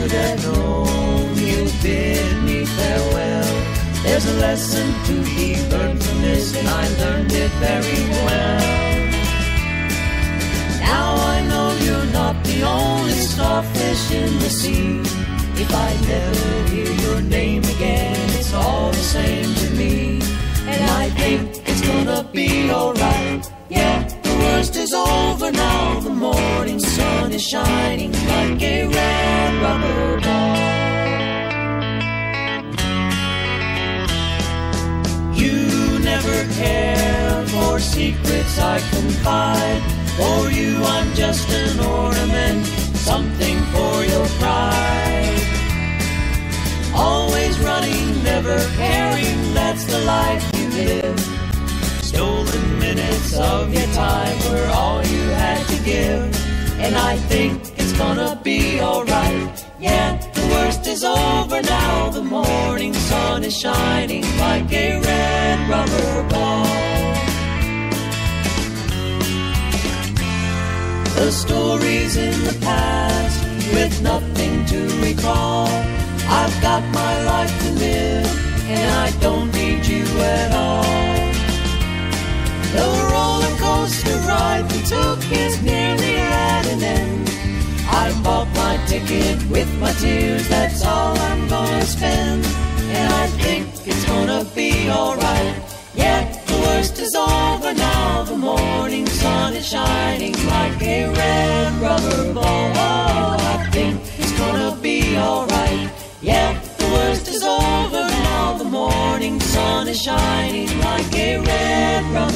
could have known you bid me farewell. There's a lesson to be learned from this, and I learned it very well. Now I know you're not the only starfish in the sea. If I never hear your name again, it's all the same to me. And I think it's gonna be alright. Yeah, the worst is over now. The morning sun is shining like a never care for secrets I confide. For you, I'm just an ornament, something for your pride. Always running, never caring, that's the life you live. Stolen minutes of your time were all you had to give. And I think it's gonna be alright. Yeah, the worst is over now. The morning sun is shining like a red The stories in the past with nothing to recall. I've got my life to live, and I don't need you at all. The roller coaster ride we took is nearly at an end. I bought my ticket with my tears, that's all I'm gonna spend. And I think it's gonna be alright. Yeah, the worst is over now. The morning sun is shining red rubber ball. Oh, I think it's gonna be alright. Yeah, the worst is over now. The morning sun is shining like a red rubber.